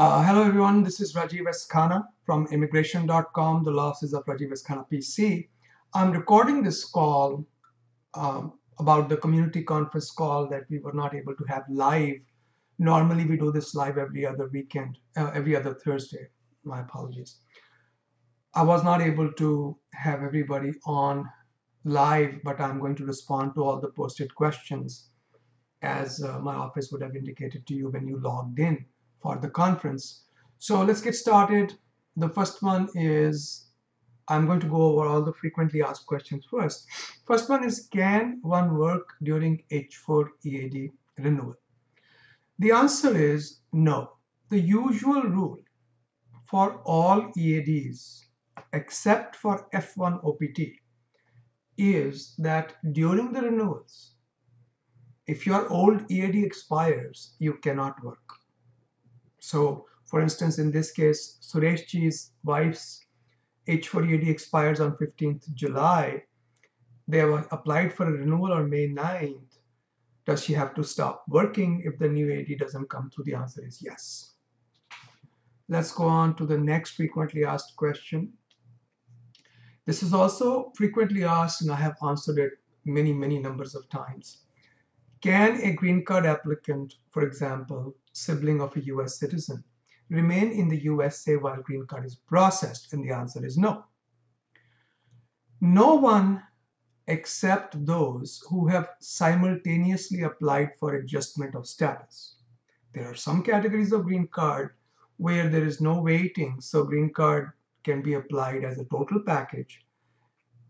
Uh, hello everyone, this is Rajiv S. Khanna from immigration.com, the law offices of Rajiv S. Khanna PC. I'm recording this call um, about the community conference call that we were not able to have live. Normally we do this live every other weekend, uh, every other Thursday. My apologies. I was not able to have everybody on live, but I'm going to respond to all the posted questions as uh, my office would have indicated to you when you logged in for the conference. So let's get started. The first one is, I'm going to go over all the frequently asked questions first. First one is, can one work during H4 EAD renewal? The answer is no. The usual rule for all EADs except for F1 OPT is that during the renewals, if your old EAD expires, you cannot work. So for instance, in this case, Sureshji's wife's H4 EAD expires on 15th July. They have applied for a renewal on May 9th. Does she have to stop working if the new EAD doesn't come through? The answer is yes. Let's go on to the next frequently asked question. This is also frequently asked and I have answered it many, many numbers of times. Can a green card applicant, for example, sibling of a US citizen, remain in the USA while green card is processed? And the answer is no. No one except those who have simultaneously applied for adjustment of status. There are some categories of green card where there is no waiting, so green card can be applied as a total package.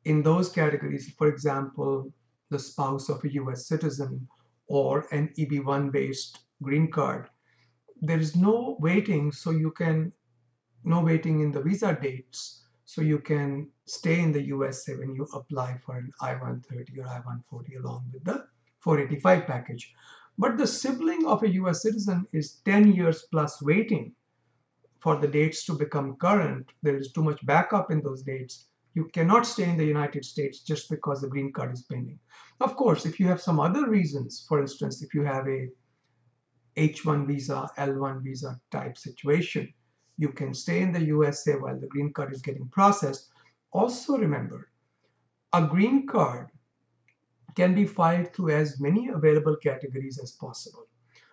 In those categories, for example, the spouse of a US citizen or an EB1 based green card, there is no waiting so you can, no waiting in the visa dates so you can stay in the USA when you apply for an I-130 or I-140 along with the 485 package. But the sibling of a US citizen is 10 years plus waiting for the dates to become current. There is too much backup in those dates you cannot stay in the United States just because the green card is pending. Of course, if you have some other reasons, for instance, if you have a H1 visa, L1 visa type situation, you can stay in the USA while the green card is getting processed. Also remember, a green card can be filed through as many available categories as possible.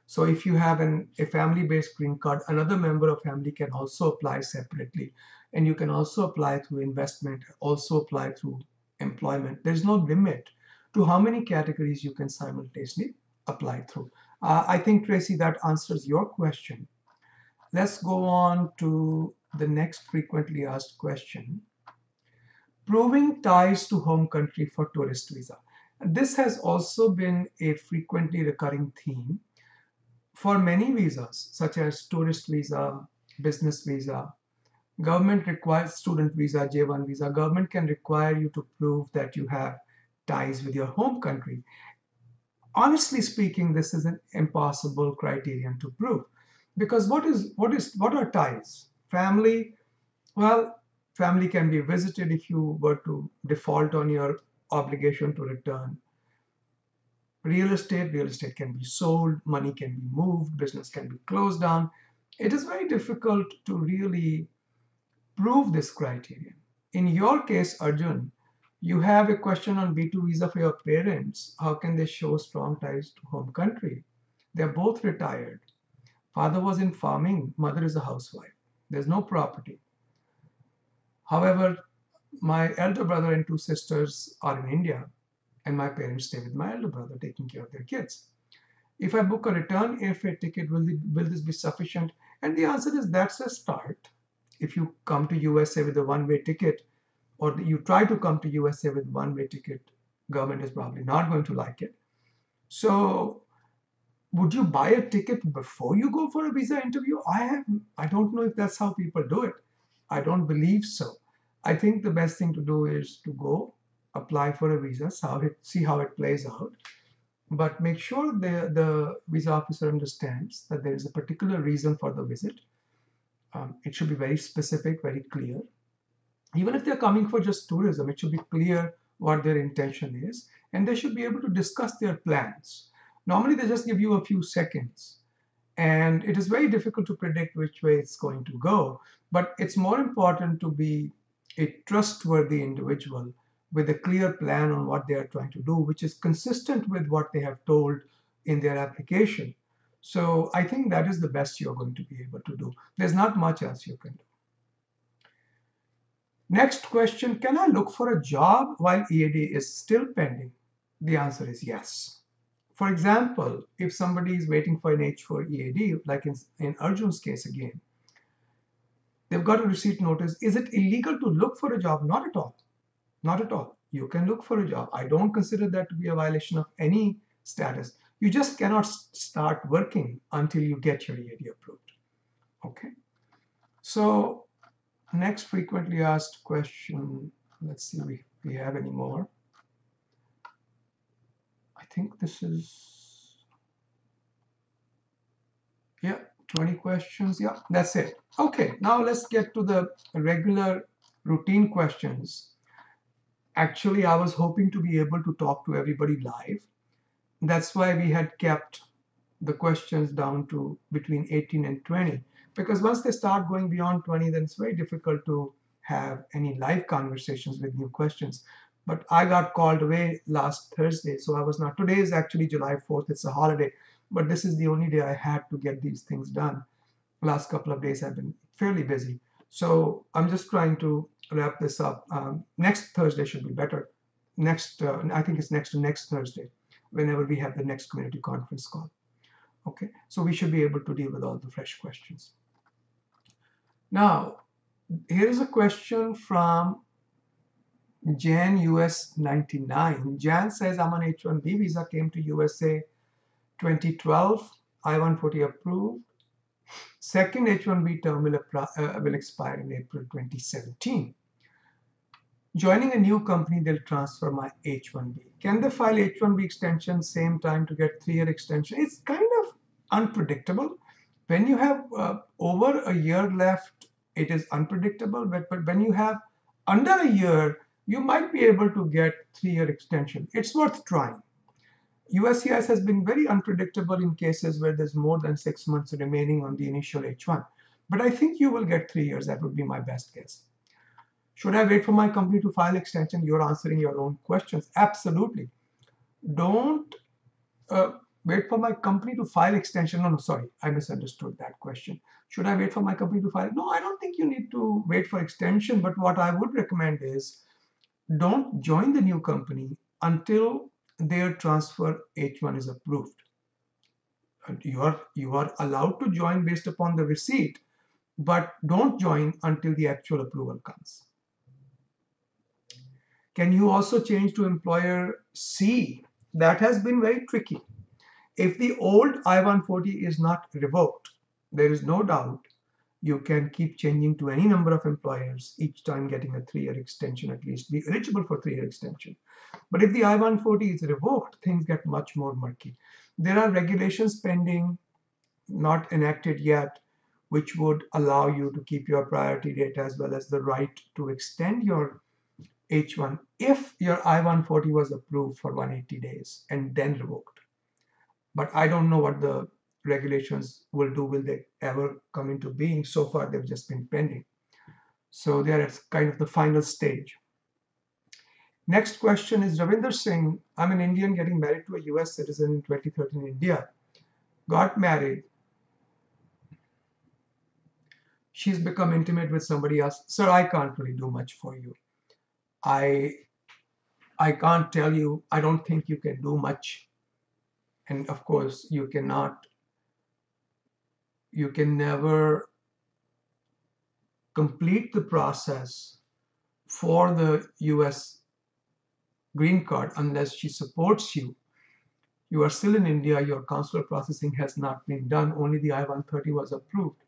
So if you have an, a family-based green card, another member of family can also apply separately. And you can also apply through investment, also apply through employment. There's no limit to how many categories you can simultaneously apply through. Uh, I think, Tracy, that answers your question. Let's go on to the next frequently asked question. Proving ties to home country for tourist visa. This has also been a frequently recurring theme for many visas, such as tourist visa, business visa, government requires student visa, J1 visa, government can require you to prove that you have ties with your home country. Honestly speaking, this is an impossible criterion to prove. Because what is what is what are ties? Family, well, family can be visited if you were to default on your obligation to return real estate, real estate can be sold, money can be moved, business can be closed down. It is very difficult to really prove this criterion. In your case, Arjun, you have a question on B2 visa for your parents. How can they show strong ties to home country? They're both retired. Father was in farming, mother is a housewife. There's no property. However, my elder brother and two sisters are in India and my parents stay with my elder brother taking care of their kids. If I book a return airfare ticket, will, the, will this be sufficient? And the answer is that's a start. If you come to USA with a one-way ticket, or you try to come to USA with one-way ticket, government is probably not going to like it. So would you buy a ticket before you go for a visa interview? I have I don't know if that's how people do it. I don't believe so. I think the best thing to do is to go apply for a visa, see how it plays out. But make sure the, the visa officer understands that there is a particular reason for the visit. Um, it should be very specific, very clear. Even if they're coming for just tourism, it should be clear what their intention is, and they should be able to discuss their plans. Normally, they just give you a few seconds, and it is very difficult to predict which way it's going to go. But it's more important to be a trustworthy individual with a clear plan on what they are trying to do, which is consistent with what they have told in their application. So I think that is the best you're going to be able to do. There's not much else you can do. Next question, can I look for a job while EAD is still pending? The answer is yes. For example, if somebody is waiting for an H4 EAD, like in, in Arjun's case again, they've got a receipt notice. Is it illegal to look for a job? Not at all. Not at all. You can look for a job. I don't consider that to be a violation of any status. You just cannot start working until you get your EAD approved. Okay. So next frequently asked question. Let's see if we have any more. I think this is, yeah, 20 questions. Yeah, that's it. Okay, now let's get to the regular routine questions. Actually, I was hoping to be able to talk to everybody live. That's why we had kept the questions down to between 18 and 20 because once they start going beyond 20 then it's very difficult to have any live conversations with new questions. But I got called away last Thursday so I was not today is actually July 4th it's a holiday but this is the only day I had to get these things done. Last couple of days I've been fairly busy. So I'm just trying to wrap this up. Um, next Thursday should be better. Next uh, I think it's next to next Thursday whenever we have the next community conference call okay so we should be able to deal with all the fresh questions now, here's a question from Jan US 99. Jan says, I'm on H-1B visa, came to USA 2012, I-140 approved. Second H-1B term will, uh, will expire in April 2017. Joining a new company, they'll transfer my H-1B. Can they file H-1B extension same time to get three-year extension? It's kind of unpredictable when you have uh, over a year left, it is unpredictable. But, but when you have under a year, you might be able to get three-year extension. It's worth trying. USCIS has been very unpredictable in cases where there's more than six months remaining on the initial H1. But I think you will get three years. That would be my best guess. Should I wait for my company to file extension? You're answering your own questions. Absolutely. Don't uh, wait for my company to file extension. No, no, sorry, I misunderstood that question. Should I wait for my company to file? No, I don't think you need to wait for extension. But what I would recommend is don't join the new company until their transfer H1 is approved. You are, you are allowed to join based upon the receipt, but don't join until the actual approval comes. Can you also change to employer C? That has been very tricky. If the old I-140 is not revoked, there is no doubt you can keep changing to any number of employers, each time getting a three-year extension at least, be eligible for three-year extension. But if the I-140 is revoked, things get much more murky. There are regulations pending, not enacted yet, which would allow you to keep your priority date as well as the right to extend your H1 if your I-140 was approved for 180 days and then revoked but I don't know what the regulations will do. Will they ever come into being? So far, they've just been pending. So they're at kind of the final stage. Next question is Ravinder Singh. I'm an Indian getting married to a US citizen in 2013 in India. Got married. She's become intimate with somebody else. Sir, I can't really do much for you. I I can't tell you. I don't think you can do much. And of course you cannot you can never complete the process for the US green card unless she supports you. You are still in India your consular processing has not been done only the I-130 was approved.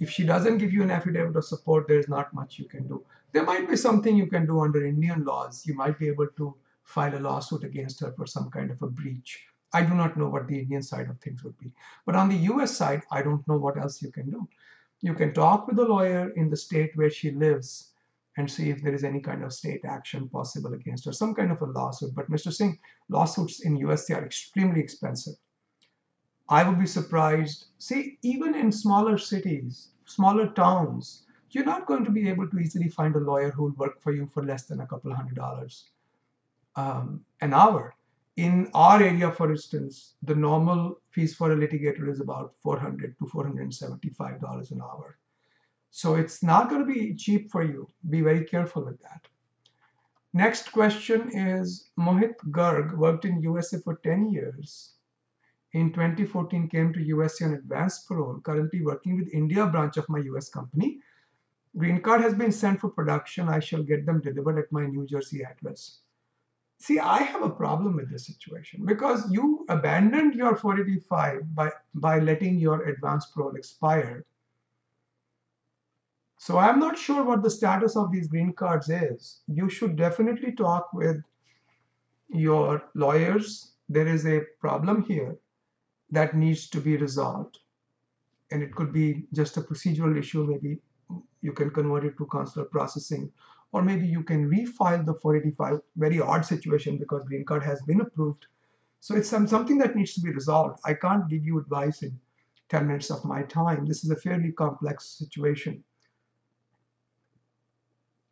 If she doesn't give you an affidavit of support there is not much you can do there might be something you can do under Indian laws you might be able to file a lawsuit against her for some kind of a breach. I do not know what the Indian side of things would be. But on the US side, I don't know what else you can do. You can talk with a lawyer in the state where she lives and see if there is any kind of state action possible against her, some kind of a lawsuit. But Mr. Singh, lawsuits in US they are extremely expensive. I would be surprised. See, even in smaller cities, smaller towns, you're not going to be able to easily find a lawyer who will work for you for less than a couple hundred dollars um, an hour. In our area, for instance, the normal fees for a litigator is about 400 to 475 dollars an hour. So it's not going to be cheap for you. Be very careful with that. Next question is Mohit Garg worked in USA for 10 years. In 2014 came to USA on advanced parole, currently working with India branch of my US company. Green card has been sent for production. I shall get them delivered at my New Jersey address. See, I have a problem with this situation because you abandoned your 485 by, by letting your advance parole expire. So I'm not sure what the status of these green cards is. You should definitely talk with your lawyers. There is a problem here that needs to be resolved. And it could be just a procedural issue. Maybe you can convert it to consular processing or maybe you can refile the 485 very odd situation because green card has been approved. So it's some, something that needs to be resolved. I can't give you advice in 10 minutes of my time. This is a fairly complex situation.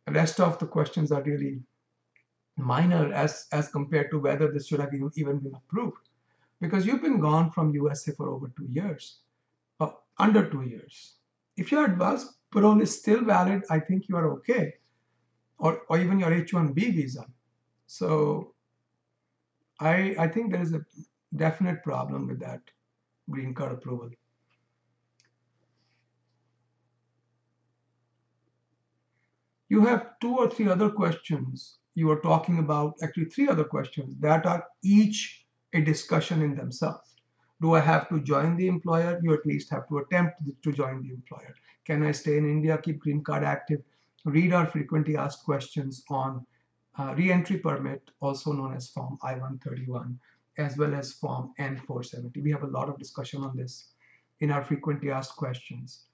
The rest of the questions are really minor as as compared to whether this should have even been approved. Because you've been gone from USA for over two years uh, under two years. If your advance parole is still valid I think you are okay or, or even your H-1B visa. So I, I think there is a definite problem with that green card approval. You have two or three other questions you are talking about, actually three other questions that are each a discussion in themselves. Do I have to join the employer? You at least have to attempt to join the employer. Can I stay in India, keep green card active? read our frequently asked questions on uh, re-entry permit, also known as Form I-131, as well as Form N-470. We have a lot of discussion on this in our frequently asked questions.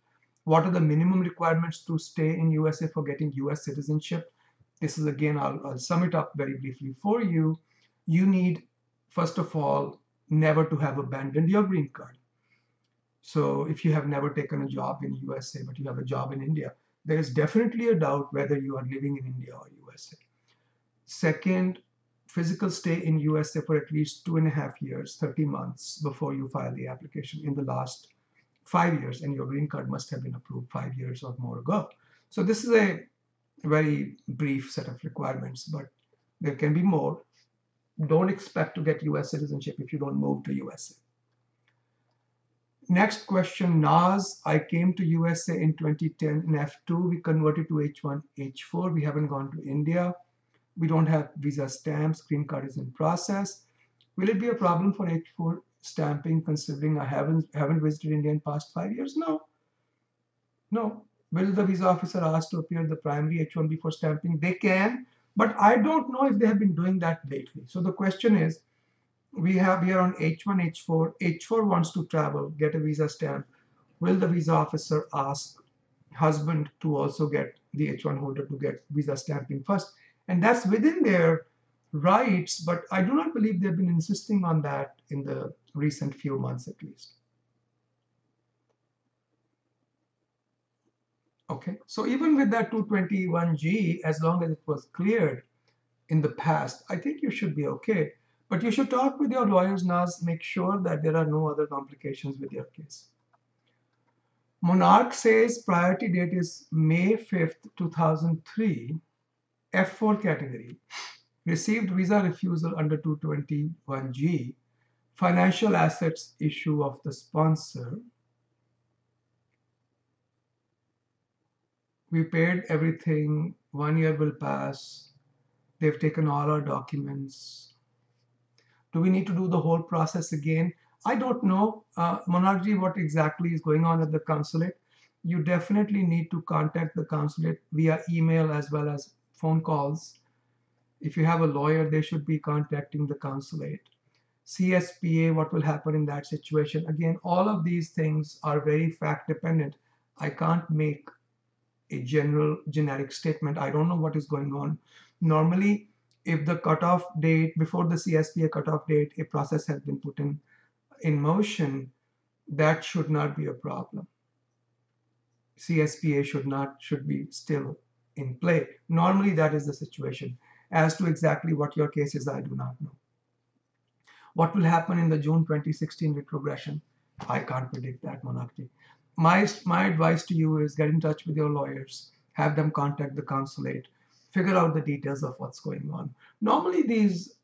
What are the minimum requirements to stay in USA for getting US citizenship? This is again, I'll, I'll sum it up very briefly for you. You need, first of all, never to have abandoned your green card. So if you have never taken a job in USA, but you have a job in India, there is definitely a doubt whether you are living in India or USA. Second, physical stay in USA for at least two and a half years, 30 months before you file the application in the last five years, and your green card must have been approved five years or more ago. So this is a very brief set of requirements, but there can be more. Don't expect to get US citizenship if you don't move to USA. Next question, Naz. I came to USA in 2010 in F2. We converted to H1, H4. We haven't gone to India. We don't have visa stamps. Green card is in process. Will it be a problem for H4 stamping considering I haven't haven't visited India in past five years? No. No. Will the visa officer ask to appear the primary H1B for stamping? They can, but I don't know if they have been doing that lately. So the question is, we have here on H1, H4, H4 wants to travel, get a visa stamp. Will the visa officer ask husband to also get the H1 holder to get visa stamping first? And that's within their rights, but I do not believe they've been insisting on that in the recent few months at least. Okay, so even with that 221G, as long as it was cleared in the past, I think you should be okay. But you should talk with your lawyers now, make sure that there are no other complications with your case. Monarch says priority date is May 5th, 2003, F4 category. Received visa refusal under 221G. Financial assets issue of the sponsor. We paid everything. One year will pass. They've taken all our documents do we need to do the whole process again? I don't know, uh, what exactly is going on at the consulate. You definitely need to contact the consulate via email as well as phone calls. If you have a lawyer, they should be contacting the consulate. CSPA, what will happen in that situation? Again, all of these things are very fact dependent. I can't make a general generic statement. I don't know what is going on. Normally, if the cutoff date before the CSPA cutoff date, a process has been put in, in motion, that should not be a problem. CSPA should not should be still in play. Normally that is the situation. As to exactly what your case is, I do not know. What will happen in the June 2016 retrogression? I can't predict that, Monakji. My, my advice to you is get in touch with your lawyers, have them contact the consulate, figure out the details of what's going on. Normally these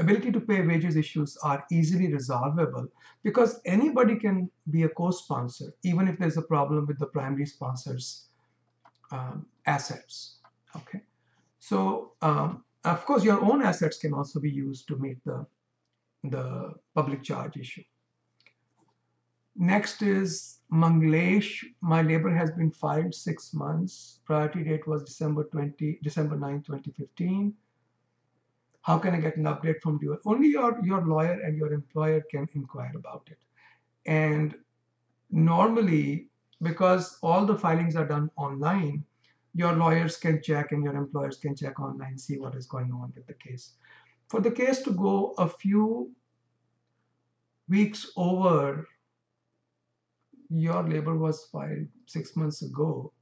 ability to pay wages issues are easily resolvable because anybody can be a co-sponsor even if there's a problem with the primary sponsor's um, assets okay so um, of course your own assets can also be used to meet the the public charge issue next is Manglesh my labor has been filed six months priority date was December 20 December 9 2015 how can I get an update from you? Only your, your lawyer and your employer can inquire about it. And normally, because all the filings are done online, your lawyers can check and your employers can check online, see what is going on with the case. For the case to go a few weeks over, your labor was filed six months ago,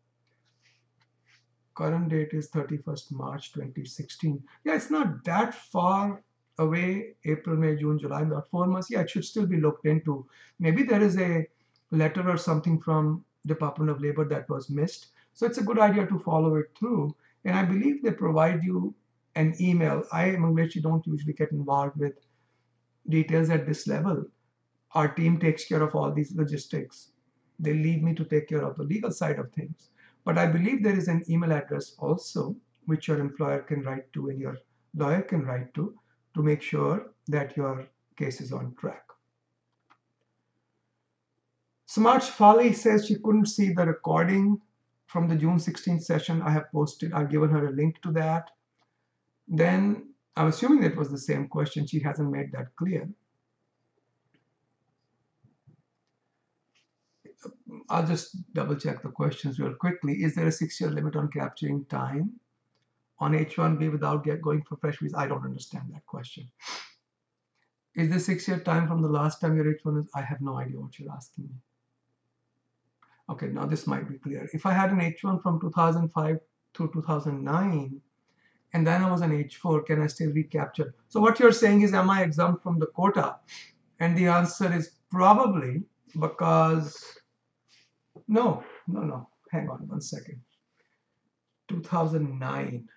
current date is 31st March 2016. Yeah, it's not that far away, April, May, June, July, about four months. Yeah, it should still be looked into. Maybe there is a letter or something from Department of Labor that was missed. So it's a good idea to follow it through. And I believe they provide you an email. I, Mangleshi, don't usually get involved with details at this level. Our team takes care of all these logistics. They leave me to take care of the legal side of things. But I believe there is an email address also which your employer can write to and your lawyer can write to to make sure that your case is on track. Smart Folly says she couldn't see the recording from the June 16th session. I have posted, I've given her a link to that. Then I'm assuming that was the same question. She hasn't made that clear. I'll just double check the questions real quickly. Is there a six-year limit on capturing time on H-1B without get going for fresh visa? I don't understand that question. Is the six-year time from the last time your H-1 is? I have no idea what you're asking me. Okay, now this might be clear. If I had an H-1 from 2005 to 2009, and then I was an H-4, can I still recapture? So what you're saying is, am I exempt from the quota? And the answer is probably because no, no, no. Hang on one second. 2009.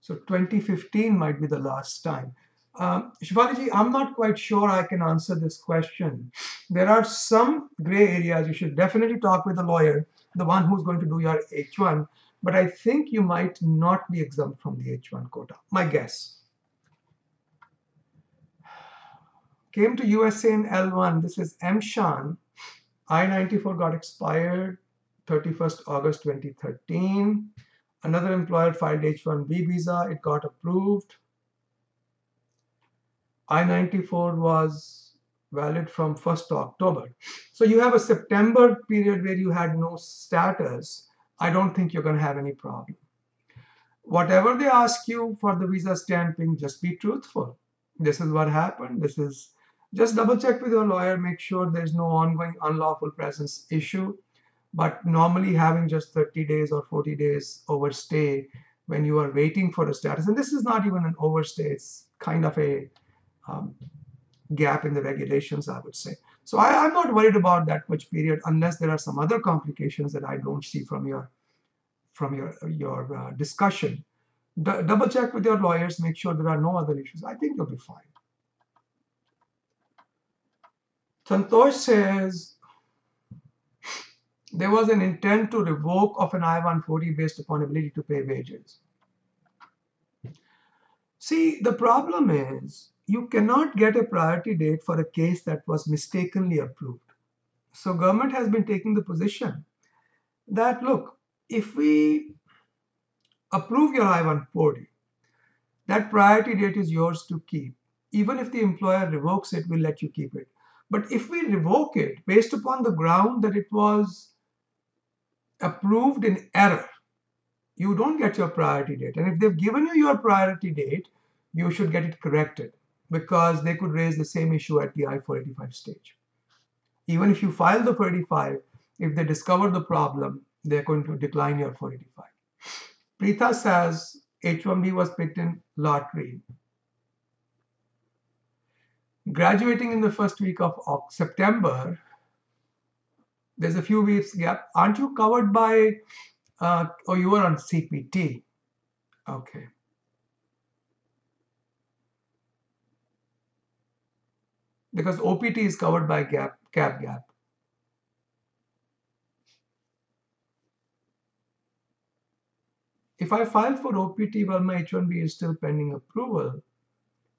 So 2015 might be the last time. Um, Shivali I'm not quite sure I can answer this question. There are some gray areas. You should definitely talk with a lawyer, the one who's going to do your H1. But I think you might not be exempt from the H1 quota. My guess. Came to USA in L1. This is M. Shan. I-94 got expired 31st August 2013. Another employer filed H-1B visa. It got approved. I-94 was valid from 1st October. So you have a September period where you had no status. I don't think you're going to have any problem. Whatever they ask you for the visa stamping, just be truthful. This is what happened. This is just double check with your lawyer, make sure there's no ongoing unlawful presence issue. But normally having just 30 days or 40 days overstay when you are waiting for a status, and this is not even an overstay, it's kind of a um, gap in the regulations, I would say. So I, am not worried about that much period unless there are some other complications that I don't see from your from your your uh, discussion. D double check with your lawyers, make sure there are no other issues. I think you'll be fine. Santosh says there was an intent to revoke of an I-140 based upon ability to pay wages. See, the problem is you cannot get a priority date for a case that was mistakenly approved. So government has been taking the position that, look, if we approve your I-140, that priority date is yours to keep. Even if the employer revokes it, we'll let you keep it. But if we revoke it based upon the ground that it was approved in error, you don't get your priority date. And if they've given you your priority date, you should get it corrected. because they could raise the same issue at the I-485 stage. Even if you file the 485, if they discover the problem, they're going to decline your 485. Preetha says H1B was picked in lottery. Graduating in the first week of September, there's a few weeks gap. Aren't you covered by, uh, oh, you were on CPT. Okay. Because OPT is covered by gap, cap gap. If I file for OPT while my H1B is still pending approval,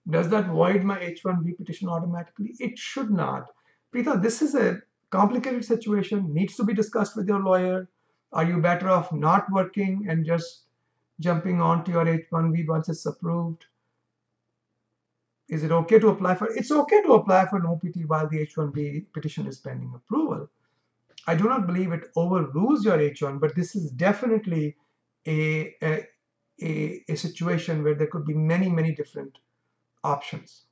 does that void my H1B petition automatically? It should not. Preetha, this is a complicated situation, needs to be discussed with your lawyer. Are you better off not working and just jumping onto your H1B once it's approved? Is it okay to apply for It's okay to apply for an OPT while the H1B petition is pending approval. I do not believe it overrules your H1, but this is definitely a, a, a, a situation where there could be many, many different options.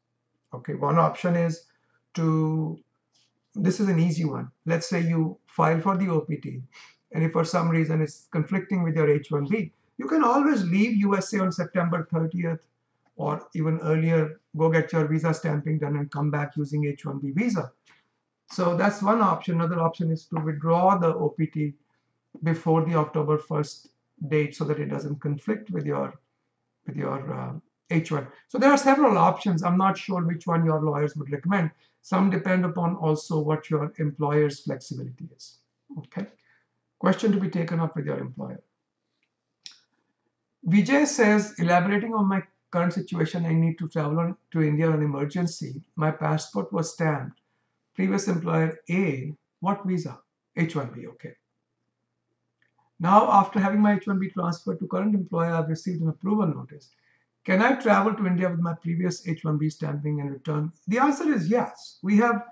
Okay, one option is to, this is an easy one. Let's say you file for the OPT, and if for some reason it's conflicting with your H1B, you can always leave USA on September 30th or even earlier, go get your visa stamping done and come back using H1B visa. So that's one option. Another option is to withdraw the OPT before the October 1st date so that it doesn't conflict with your with your uh, H1. So there are several options. I'm not sure which one your lawyers would recommend. Some depend upon also what your employer's flexibility is. Okay. Question to be taken up with your employer. Vijay says, elaborating on my current situation, I need to travel on, to India on emergency. My passport was stamped. Previous employer A, what visa? H1B, okay. Now, after having my H1B transferred to current employer, I've received an approval notice. Can I travel to India with my previous H1B stamping and return? The answer is yes. We have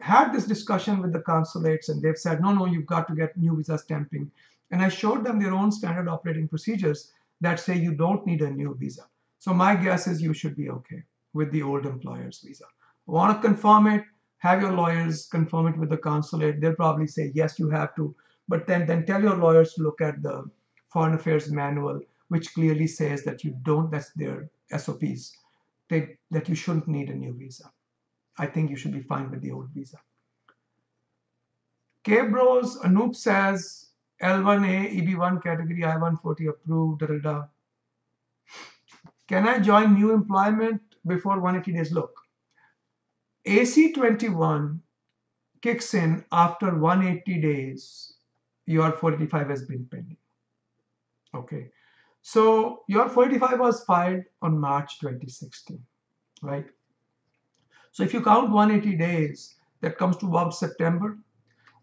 had this discussion with the consulates and they've said, no, no, you've got to get new visa stamping. And I showed them their own standard operating procedures that say you don't need a new visa. So my guess is you should be okay with the old employer's visa. Want to confirm it? Have your lawyers confirm it with the consulate. They'll probably say, yes, you have to. But then, then tell your lawyers to look at the Foreign Affairs Manual, which clearly says that you don't, that's their SOPs, they, that you shouldn't need a new visa. I think you should be fine with the old visa. K-Bros, Anoop says, L1A, EB1 category, I-140 approved, da, da, da. Can I join new employment before 180 days? Look, AC21 kicks in after 180 days, your 485 has been pending. Okay, so your 45 was filed on March 2016, right? So if you count 180 days, that comes to about September.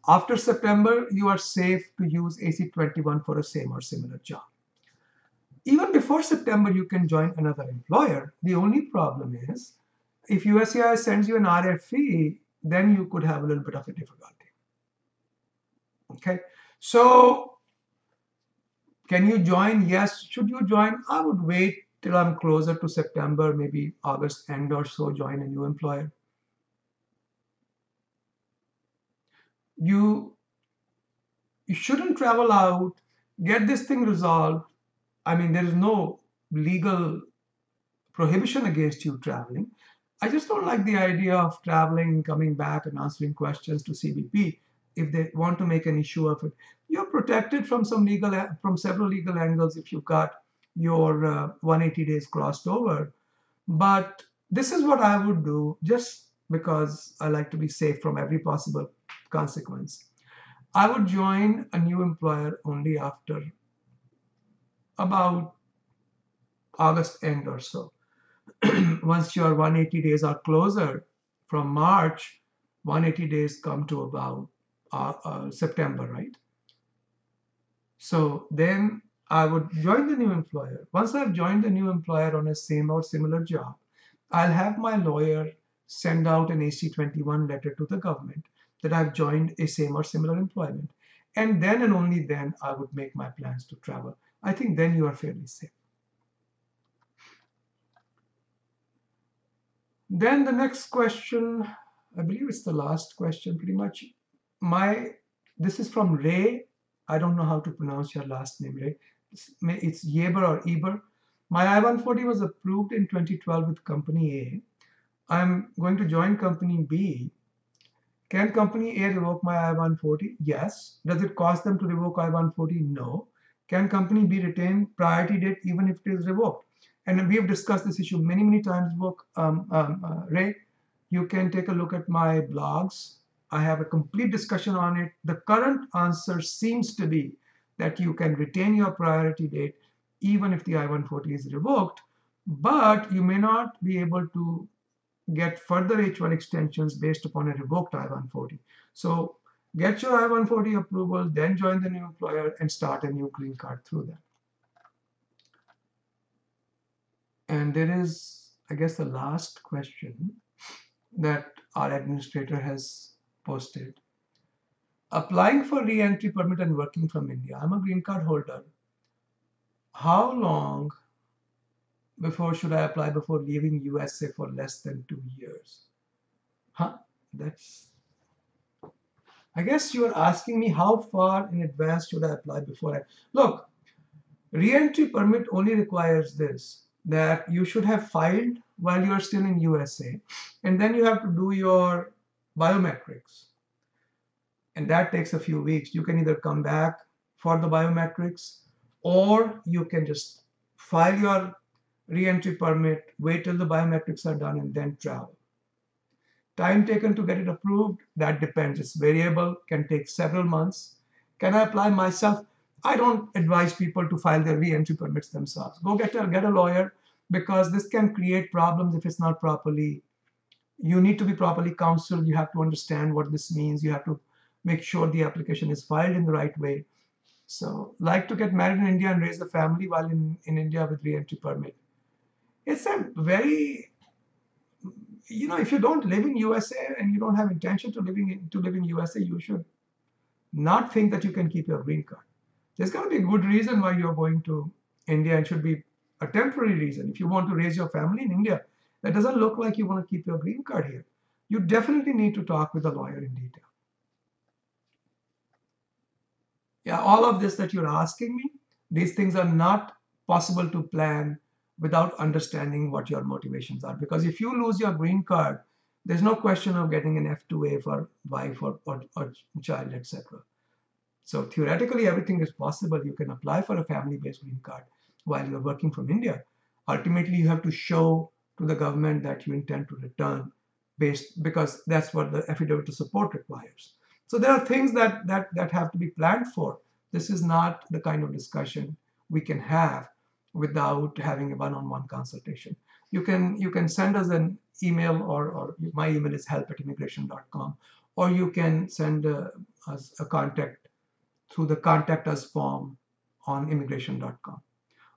After September, you are safe to use AC21 for a same or similar job. Even before September, you can join another employer. The only problem is if USCIS sends you an RFE, then you could have a little bit of a difficulty. Okay, so can you join? Yes. Should you join? I would wait till I'm closer to September, maybe August end or so, join a new employer. You, you shouldn't travel out, get this thing resolved. I mean, there is no legal prohibition against you traveling. I just don't like the idea of traveling, coming back and answering questions to CBP if they want to make an issue of it. You're protected from some legal, from several legal angles if you've got your uh, 180 days crossed over. But this is what I would do just because I like to be safe from every possible consequence. I would join a new employer only after about August end or so. Once your 180 days are closer from March, 180 days come to about Uh, uh, September, right? So then I would join the new employer. Once I've joined the new employer on a same or similar job, I'll have my lawyer send out an AC21 letter to the government that I've joined a same or similar employment. And then and only then I would make my plans to travel. I think then you are fairly safe. Then the next question, I believe it's the last question pretty much. My this is from Ray. I don't know how to pronounce your last name, Ray. It's, it's Yeber or Eber. My I-140 was approved in 2012 with company A. I'm going to join company B. Can company A revoke my I-140? Yes. Does it cost them to revoke I-140? No. Can company B retain priority date even if it is revoked? And we have discussed this issue many, many times, book, um, um, uh, Ray. You can take a look at my blogs. I have a complete discussion on it. The current answer seems to be that you can retain your priority date even if the I-140 is revoked, but you may not be able to get further H-1 extensions based upon a revoked I-140. So get your I-140 approval, then join the new employer and start a new green card through that. And there is, I guess, the last question that our administrator has posted. Applying for re-entry permit and working from India. I'm a green card holder. How long before should I apply before leaving USA for less than two years? Huh? That's I guess you're asking me how far in advance should I apply before I look re-entry permit only requires this that you should have filed while you are still in USA and then you have to do your biometrics and that takes a few weeks you can either come back for the biometrics or you can just file your re-entry permit, wait till the biometrics are done and then travel. Time taken to get it approved, that depends. It's variable, can take several months. Can I apply myself? I don't advise people to file their re-entry permits themselves. Go get a, get a lawyer because this can create problems if it's not properly. You need to be properly counseled. You have to understand what this means. You have to make sure the application is filed in the right way. So like to get married in India and raise a family while in, in India with re-entry permit it's a very you know if you don't live in USA and you don't have intention to living in, to live in USA you should not think that you can keep your green card There's going to be a good reason why you're going to India and should be a temporary reason if you want to raise your family in India that doesn't look like you want to keep your green card here you definitely need to talk with a lawyer in detail yeah all of this that you're asking me these things are not possible to plan without understanding what your motivations are. Because if you lose your green card, there's no question of getting an F2A for wife or, or, or child, etc. So theoretically, everything is possible. You can apply for a family-based green card while you're working from India. Ultimately, you have to show to the government that you intend to return based because that's what the affidavit to support requires. So there are things that that that have to be planned for. This is not the kind of discussion we can have without having a one-on-one consultation. You can you can send us an email or, or my email is help at immigration.com or you can send uh, us a contact through the contact us form on immigration.com.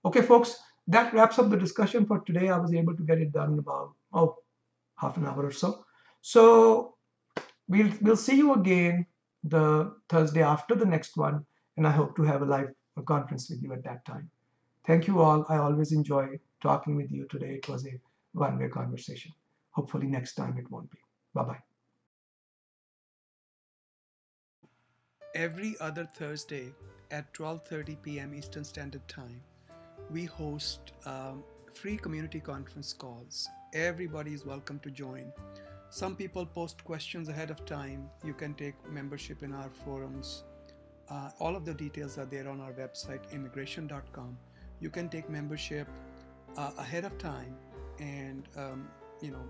Okay, folks, that wraps up the discussion for today. I was able to get it done in about oh half an hour or so. So we'll we'll see you again the Thursday after the next one, and I hope to have a live conference with you at that time. Thank you all. I always enjoy talking with you today. It was a one-way conversation. Hopefully next time it won't be. Bye-bye. Every other Thursday at 12:30 p.m. Eastern Standard Time, we host um, free community conference calls. Everybody is welcome to join. Some people post questions ahead of time. You can take membership in our forums. Uh, all of the details are there on our website, immigration.com you can take membership uh, ahead of time and um, you know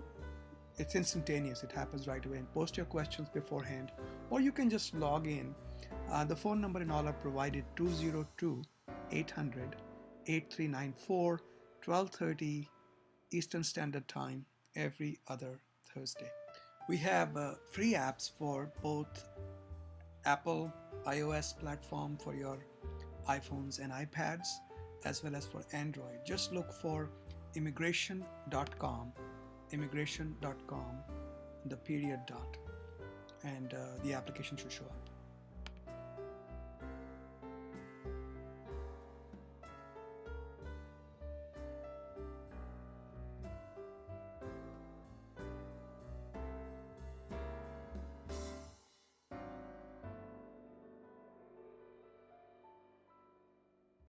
it's instantaneous it happens right away and post your questions beforehand or you can just log in uh, the phone number and all are provided 202 800 8394 1230 eastern standard time every other thursday we have uh, free apps for both apple ios platform for your iphones and ipads as well as for Android. Just look for immigration.com, immigration.com, the period dot, and uh, the application should show up.